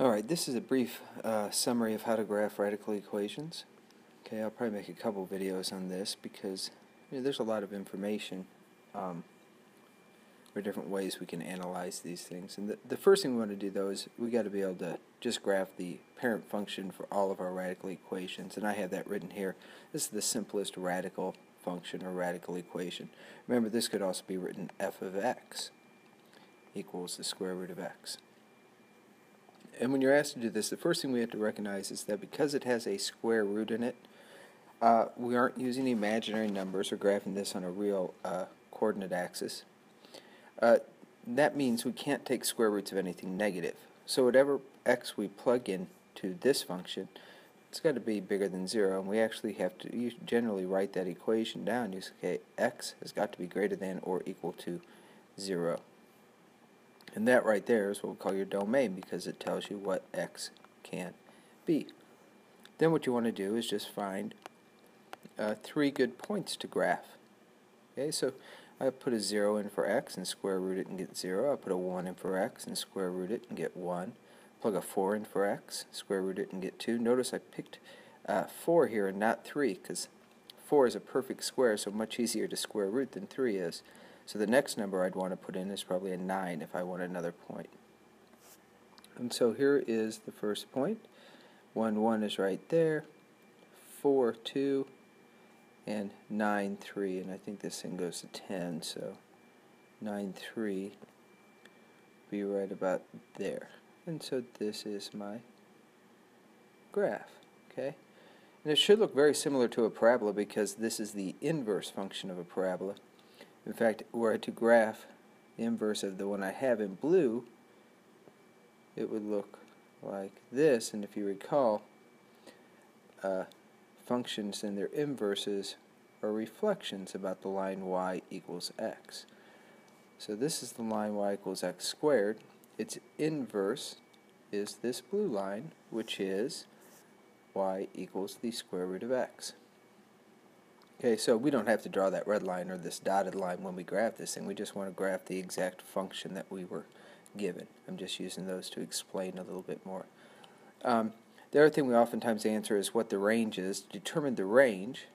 Alright, this is a brief uh, summary of how to graph radical equations. Okay, I'll probably make a couple videos on this because you know, there's a lot of information um, or different ways we can analyze these things. And the, the first thing we want to do though is we got to be able to just graph the parent function for all of our radical equations. And I have that written here. This is the simplest radical function or radical equation. Remember this could also be written f of x equals the square root of x. And when you're asked to do this, the first thing we have to recognize is that because it has a square root in it, uh, we aren't using imaginary numbers or graphing this on a real uh, coordinate axis. Uh, that means we can't take square roots of anything negative. So whatever x we plug in to this function, it's got to be bigger than 0. And we actually have to generally write that equation down. You say, okay, x has got to be greater than or equal to 0. And that right there is what we call your domain because it tells you what x can be. Then what you want to do is just find uh, three good points to graph. Okay, so I put a 0 in for x and square root it and get 0. I put a 1 in for x and square root it and get 1. Plug a 4 in for x, square root it and get 2. Notice I picked uh, 4 here and not 3 because 4 is a perfect square so much easier to square root than 3 is. So the next number I'd want to put in is probably a 9 if I want another point. And so here is the first point. 1, 1 is right there. 4, 2, and 9, 3. And I think this thing goes to 10, so 9, 3 be right about there. And so this is my graph. Okay? And it should look very similar to a parabola because this is the inverse function of a parabola. In fact, were I to graph the inverse of the one I have in blue, it would look like this. And if you recall, uh, functions and their inverses are reflections about the line y equals x. So this is the line y equals x squared. Its inverse is this blue line, which is y equals the square root of x. Okay, so we don't have to draw that red line or this dotted line when we graph this thing. We just want to graph the exact function that we were given. I'm just using those to explain a little bit more. Um, the other thing we oftentimes answer is what the range is. To determine the range,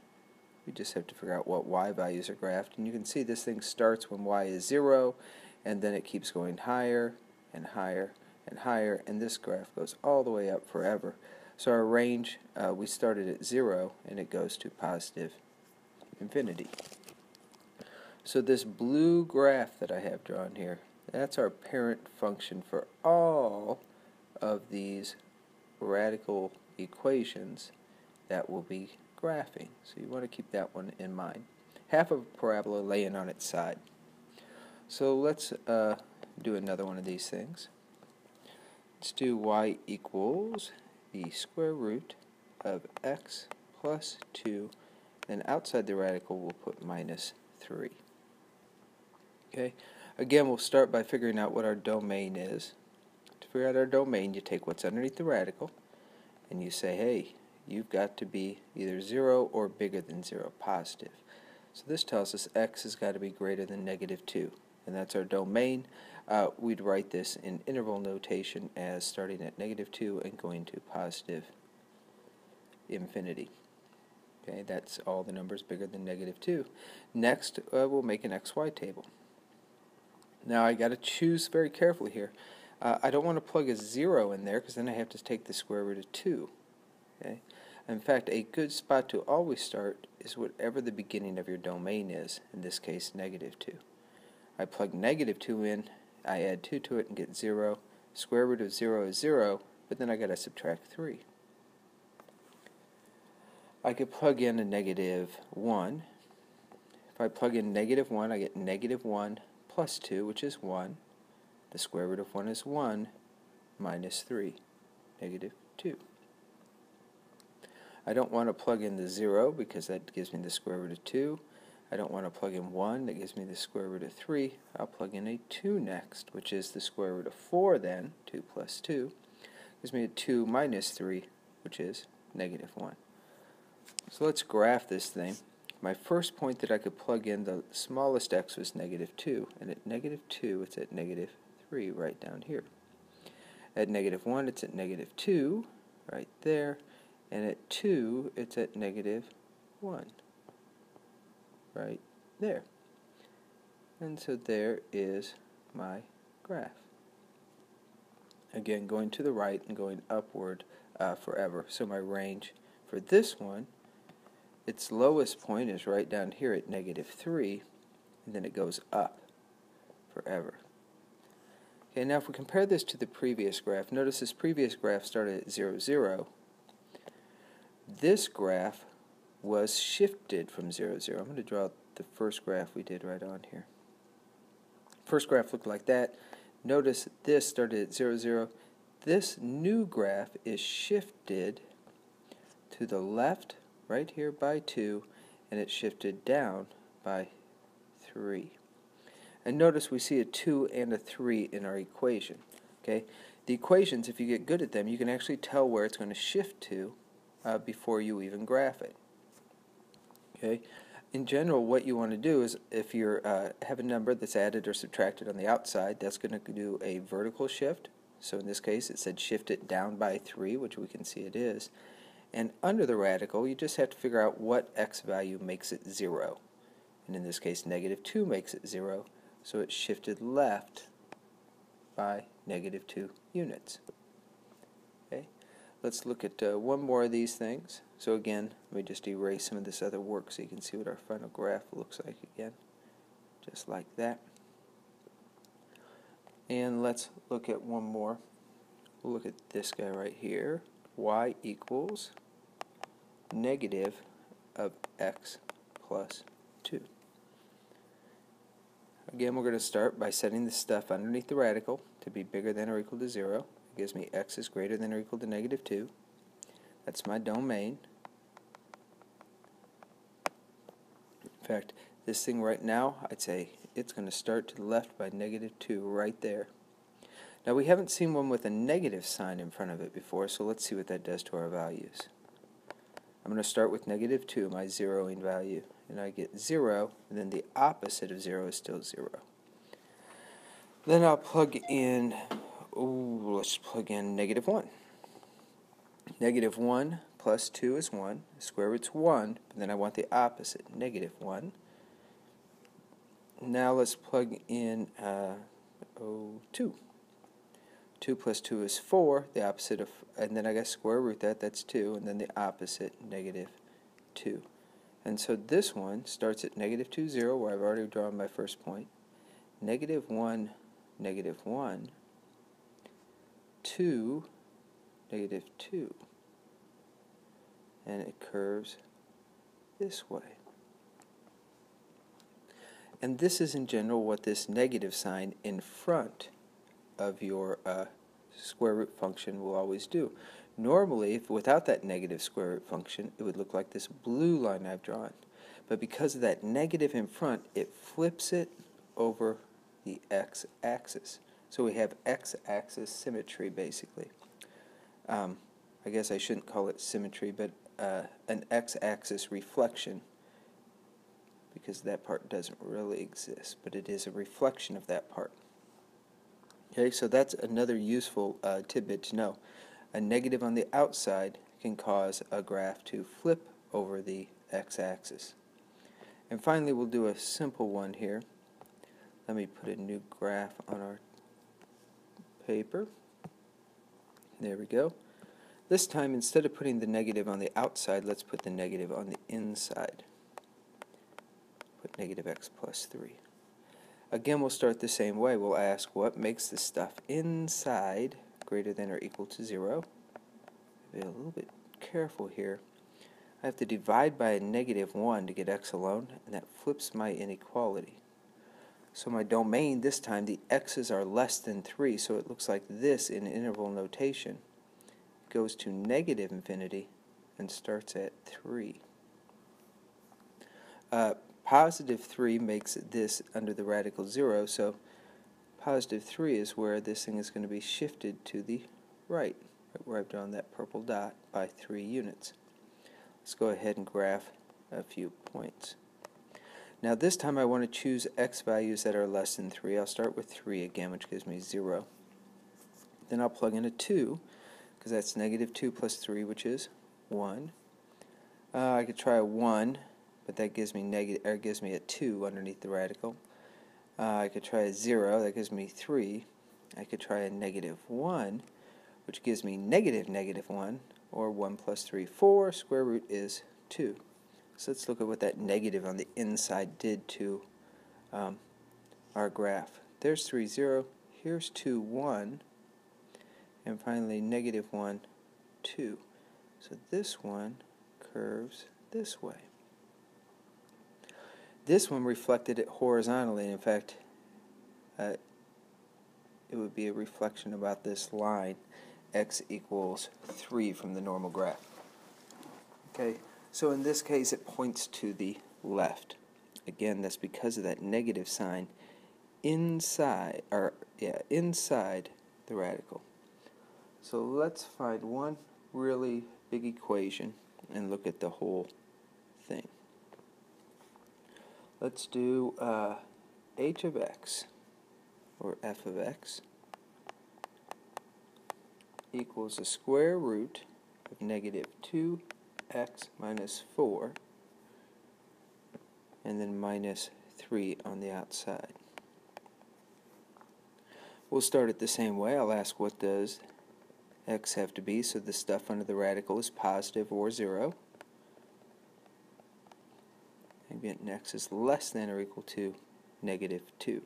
we just have to figure out what y values are graphed. And you can see this thing starts when y is 0, and then it keeps going higher and higher and higher, and this graph goes all the way up forever. So our range, uh, we started at 0, and it goes to positive infinity. So this blue graph that I have drawn here, that's our parent function for all of these radical equations that we'll be graphing. So you want to keep that one in mind. Half of a parabola laying on its side. So let's uh, do another one of these things. Let's do y equals the square root of x plus 2 then outside the radical, we'll put minus 3. Okay. Again, we'll start by figuring out what our domain is. To figure out our domain, you take what's underneath the radical, and you say, hey, you've got to be either 0 or bigger than 0, positive. So this tells us x has got to be greater than negative 2. And that's our domain. Uh, we'd write this in interval notation as starting at negative 2 and going to positive infinity. Okay, that's all the numbers bigger than negative 2. Next, uh, we'll make an xy table. Now I got to choose very carefully here. Uh, I don't want to plug a 0 in there because then I have to take the square root of 2. Okay? In fact, a good spot to always start is whatever the beginning of your domain is, in this case negative 2. I plug negative 2 in, I add 2 to it and get 0. Square root of 0 is 0, but then I got to subtract 3. I could plug in a negative 1. If I plug in negative 1, I get negative 1 plus 2, which is 1. The square root of 1 is 1 minus 3, negative 2. I don't want to plug in the 0 because that gives me the square root of 2. I don't want to plug in 1, that gives me the square root of 3. I'll plug in a 2 next, which is the square root of 4 then, 2 plus 2. Gives me a 2 minus 3, which is negative 1. So let's graph this thing. My first point that I could plug in, the smallest x was negative 2, and at negative 2 it's at negative 3 right down here. At negative 1, it's at negative 2, right there. And at 2, it's at negative 1, right there. And so there is my graph. Again, going to the right and going upward uh, forever. So my range for this one, its lowest point is right down here at negative 3, and then it goes up forever. Okay, now if we compare this to the previous graph, notice this previous graph started at 0, 0. This graph was shifted from 0, 0. I'm going to draw the first graph we did right on here. First graph looked like that. Notice this started at 0, 0. This new graph is shifted to the left right here by 2 and it shifted down by 3. And notice we see a 2 and a 3 in our equation. Okay, The equations, if you get good at them, you can actually tell where it's going to shift to uh, before you even graph it. Okay, In general, what you want to do is if you uh, have a number that's added or subtracted on the outside, that's going to do a vertical shift. So in this case, it said shift it down by 3, which we can see it is. And under the radical, you just have to figure out what x value makes it 0. And in this case, negative 2 makes it 0. So it's shifted left by negative 2 units. Okay, Let's look at uh, one more of these things. So again, let me just erase some of this other work so you can see what our final graph looks like again. Just like that. And let's look at one more. We'll look at this guy right here. y equals negative of x plus 2. Again, we're going to start by setting the stuff underneath the radical to be bigger than or equal to 0. It gives me x is greater than or equal to negative 2. That's my domain. In fact, this thing right now, I'd say it's going to start to the left by negative 2 right there. Now we haven't seen one with a negative sign in front of it before, so let's see what that does to our values. I'm going to start with negative 2, my zeroing value and I get 0, and then the opposite of 0 is still 0. Then I'll plug in, ooh, let's plug in negative 1. Negative 1 plus 2 is 1. Square root's 1, but then I want the opposite, negative 1. Now let's plug in uh, oh, 2. 2 plus 2 is 4, the opposite of, and then I guess square root that, that's 2, and then the opposite, negative 2. And so this one starts at negative 2, 0, where I've already drawn my first Negative 1, negative 1, 2, negative 2. And it curves this way. And this is in general what this negative sign in front of your uh, square root function will always do. Normally, if without that negative square root function, it would look like this blue line I've drawn. But because of that negative in front, it flips it over the x-axis. So we have x-axis symmetry, basically. Um, I guess I shouldn't call it symmetry, but uh, an x-axis reflection, because that part doesn't really exist, but it is a reflection of that part. Okay, so that's another useful uh, tidbit to know a negative on the outside can cause a graph to flip over the x-axis. And finally, we'll do a simple one here. Let me put a new graph on our paper. There we go. This time, instead of putting the negative on the outside, let's put the negative on the inside. Put negative x plus 3. Again, we'll start the same way. We'll ask what makes the stuff inside greater than or equal to 0. Be a little bit careful here. I have to divide by a negative 1 to get x alone, and that flips my inequality. So my domain, this time, the x's are less than 3, so it looks like this in interval notation goes to negative infinity and starts at 3. Uh, positive 3 makes this under the radical 0, so Positive 3 is where this thing is going to be shifted to the right, right where I've drawn that purple dot by 3 units. Let's go ahead and graph a few points. Now this time I want to choose x values that are less than 3. I'll start with 3 again, which gives me 0. Then I'll plug in a 2, because that's negative 2 plus 3, which is 1. Uh, I could try a 1, but that gives me negative, or gives me a 2 underneath the radical. Uh, I could try a 0, that gives me 3. I could try a negative 1, which gives me negative negative 1, or 1 plus 3, 4. Square root is 2. So let's look at what that negative on the inside did to um, our graph. There's 3, 0. Here's 2, 1. And finally, negative 1, 2. So this one curves this way. This one reflected it horizontally. In fact, uh, it would be a reflection about this line x equals 3 from the normal graph. Okay, so in this case it points to the left. Again, that's because of that negative sign inside, or yeah, inside the radical. So let's find one really big equation and look at the whole thing. Let's do uh, h of x, or f of x, equals the square root of negative 2x minus 4, and then minus 3 on the outside. We'll start it the same way. I'll ask what does x have to be, so the stuff under the radical is positive or 0 ambient x is less than or equal to negative 2.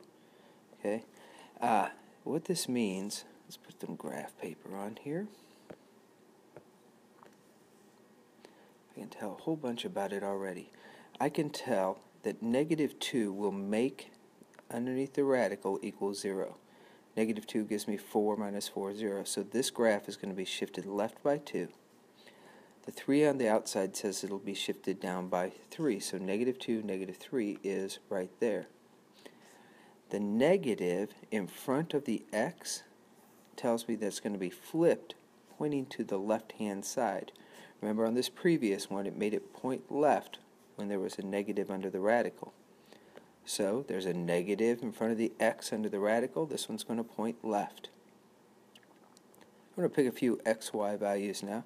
Okay, uh, what this means, let's put some graph paper on here. I can tell a whole bunch about it already. I can tell that negative 2 will make underneath the radical equal 0. Negative 2 gives me 4 minus 4, 0. So this graph is going to be shifted left by 2 the 3 on the outside says it'll be shifted down by 3, so negative 2, negative 3 is right there. The negative in front of the x tells me that's going to be flipped, pointing to the left-hand side. Remember on this previous one, it made it point left when there was a negative under the radical. So there's a negative in front of the x under the radical. This one's going to point left. I'm going to pick a few xy values now.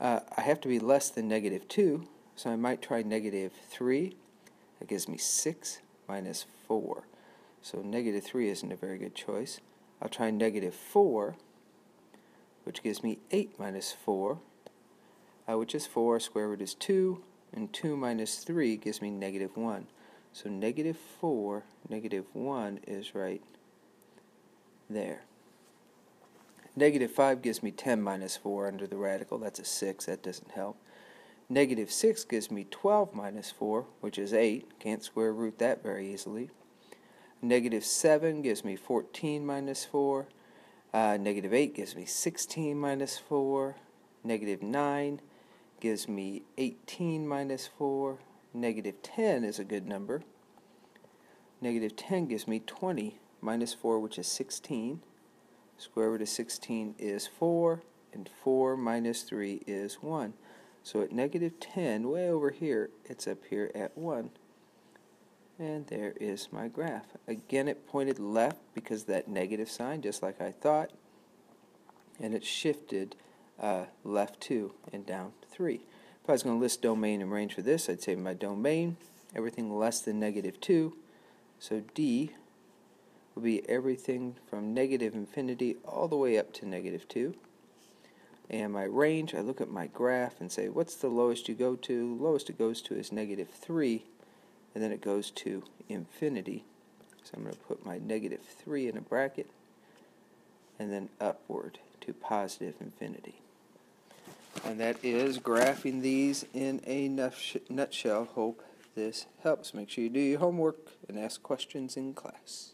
Uh, I have to be less than negative 2, so I might try negative 3. That gives me 6 minus 4. So negative 3 isn't a very good choice. I'll try negative 4, which gives me 8 minus 4, uh, which is 4. Square root is 2, and 2 minus 3 gives me negative 1. So negative 4, negative 1 is right there. Negative 5 gives me 10 minus 4 under the radical. That's a 6. That doesn't help. Negative 6 gives me 12 minus 4, which is 8. Can't square root that very easily. Negative 7 gives me 14 minus 4. Uh, negative 8 gives me 16 minus 4. Negative 9 gives me 18 minus 4. Negative 10 is a good number. Negative 10 gives me 20 minus 4, which is 16. Square root of 16 is 4, and 4 minus 3 is 1. So at negative 10, way over here, it's up here at 1. And there is my graph. Again, it pointed left because that negative sign, just like I thought. And it shifted uh, left 2 and down 3. If I was going to list domain and range for this, I'd say my domain, everything less than negative 2. So D will be everything from negative infinity all the way up to negative 2. And my range, I look at my graph and say, what's the lowest you go to? Lowest it goes to is negative 3, and then it goes to infinity. So I'm going to put my negative 3 in a bracket, and then upward to positive infinity. And that is graphing these in a nutshell. Hope this helps. Make sure you do your homework and ask questions in class.